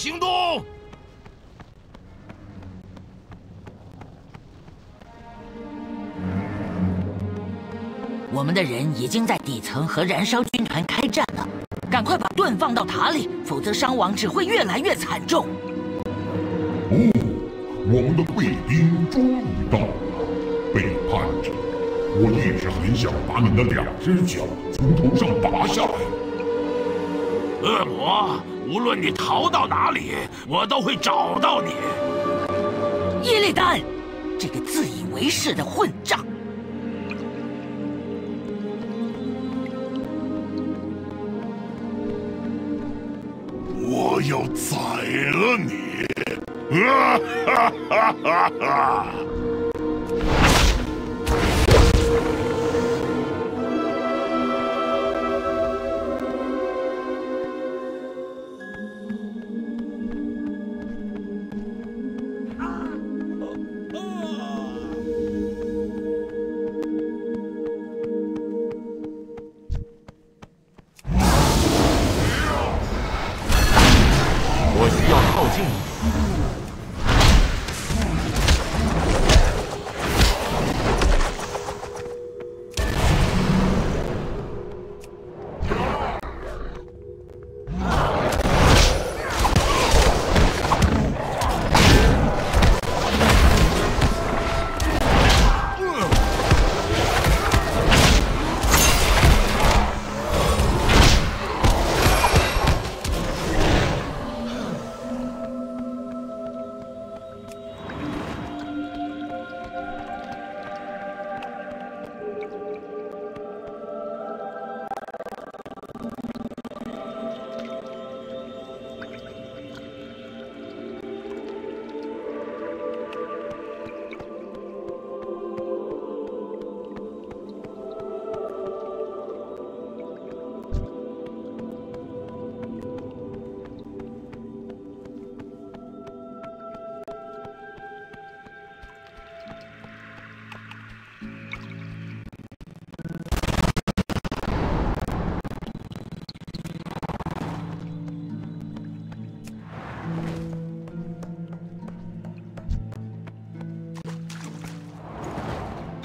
队行动！我们的人已经在底层和燃烧军团开战了，赶快把盾放到塔里，否则伤亡只会越来越惨重。哦，我们的贵宾终于到了，背叛者！我一直很想把你的两只脚从头上拔下来。恶魔，无论你逃到哪里，我都会找到你。伊利丹，这个自以为是的混账！我要宰了你！啊哈哈哈哈！team.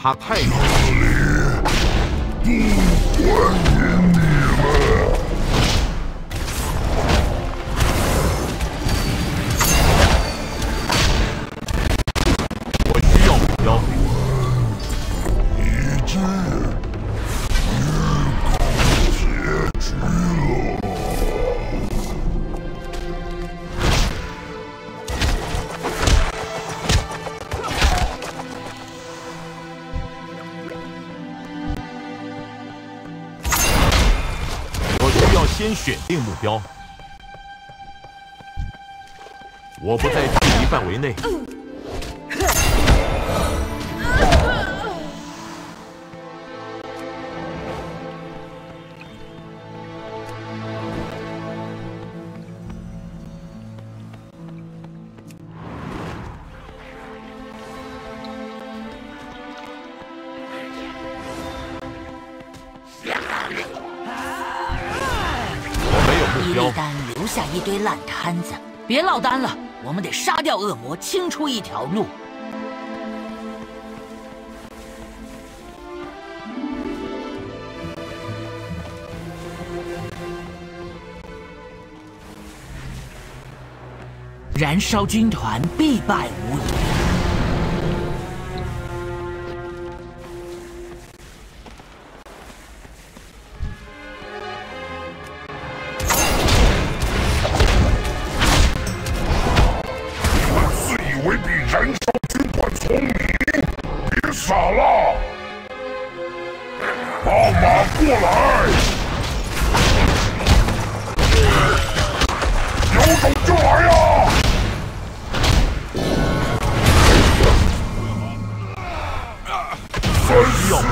他太这里不欢迎先选定目标。我不在距离范围内。我没有目标。伊利丹留下一堆烂摊子，别落单了，我们得杀掉恶魔，清出一条路。燃烧军团必败无疑。傻了！宝马过来！有种就来呀！我需要目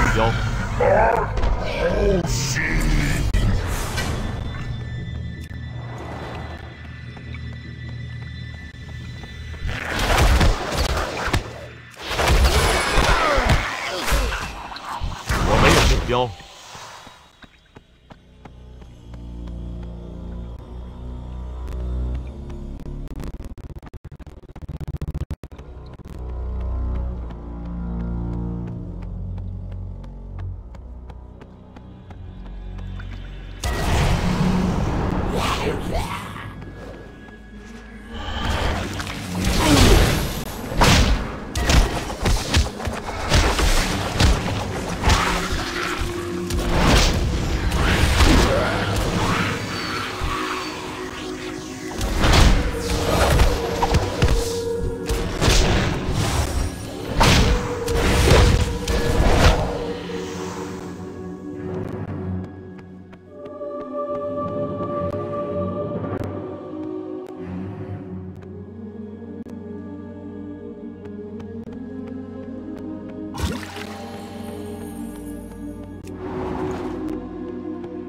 没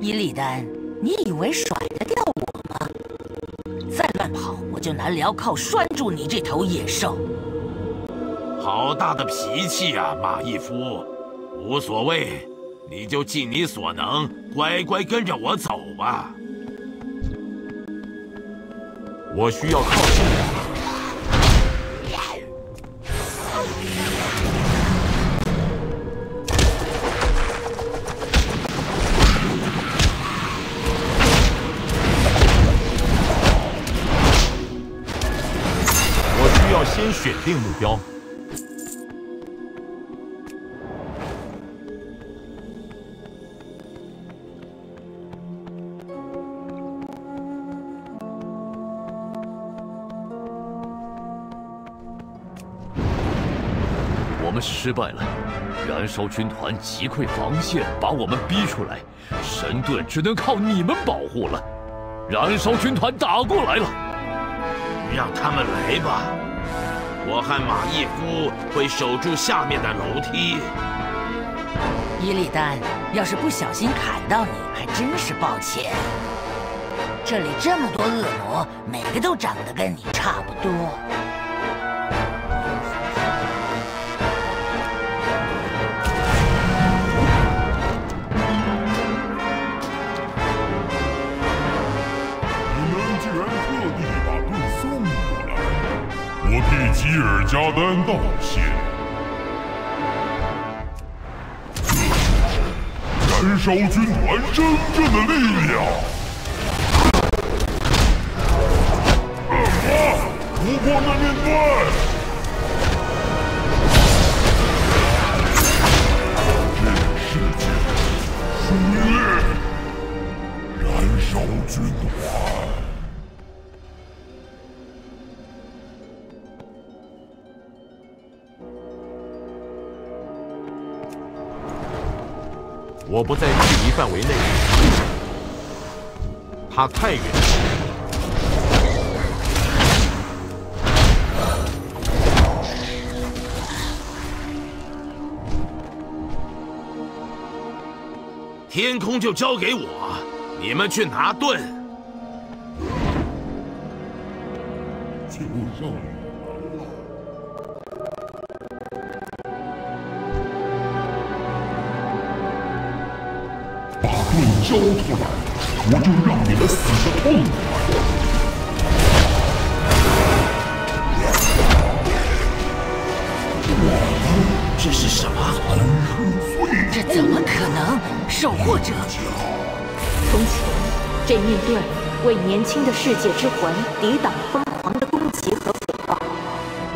伊利丹，你以为甩得掉我吗？再乱跑，我就拿镣铐拴住你这头野兽。好大的脾气啊，马义夫！无所谓，你就尽你所能，乖乖跟着我走吧。我需要靠先选定目标。我们失败了，燃烧军团击溃防线，把我们逼出来，神盾只能靠你们保护了。燃烧军团打过来了，让他们来吧，我和马义夫会守住下面的楼梯。伊利丹，要是不小心砍到你，还真是抱歉。这里这么多恶魔，每个都长得跟你差不多。吉尔加丹道谢。燃烧军团真正的力量！啊！无光的面对！这个世界属于燃烧军团。我不在距离范围内，他太远。天空就交给我，你们去拿盾。交出来，我就让你们死得痛快。这是什么？这怎么可能？守护者，从前，这面盾为年轻的世界之魂抵挡疯狂的攻击和腐化，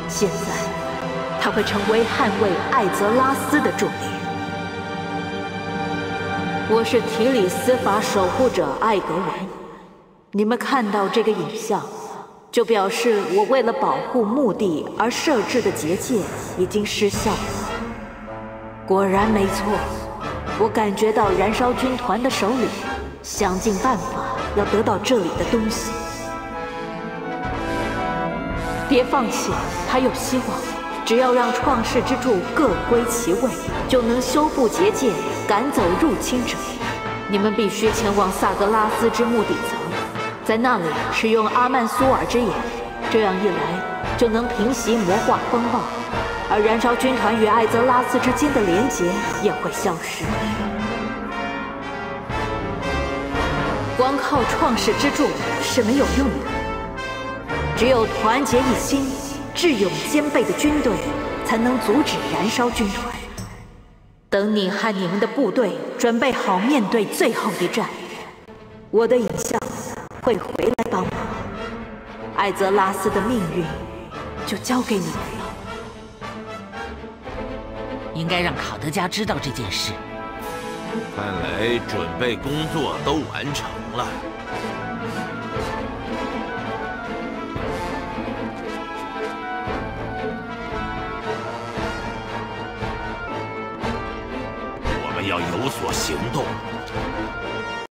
现在，它会成为捍卫艾泽拉斯的助力。我是提里斯法守护者艾格文，你们看到这个影像，就表示我为了保护墓地而设置的结界已经失效了。果然没错，我感觉到燃烧军团的首领想尽办法要得到这里的东西。别放弃，还有希望。只要让创世之柱各归其位，就能修复结界，赶走入侵者。你们必须前往萨格拉斯之墓底层，在那里使用阿曼苏尔之眼，这样一来就能平息魔化风暴，而燃烧军团与艾泽拉斯之间的连结也会消失。光靠创世之柱是没有用的，只有团结一心。智勇兼备的军队，才能阻止燃烧军团。等你和你们的部队准备好面对最后一战，我的影像会回来帮忙。艾泽拉斯的命运就交给你们了。应该让卡德加知道这件事。看来准备工作都完成了。所行动。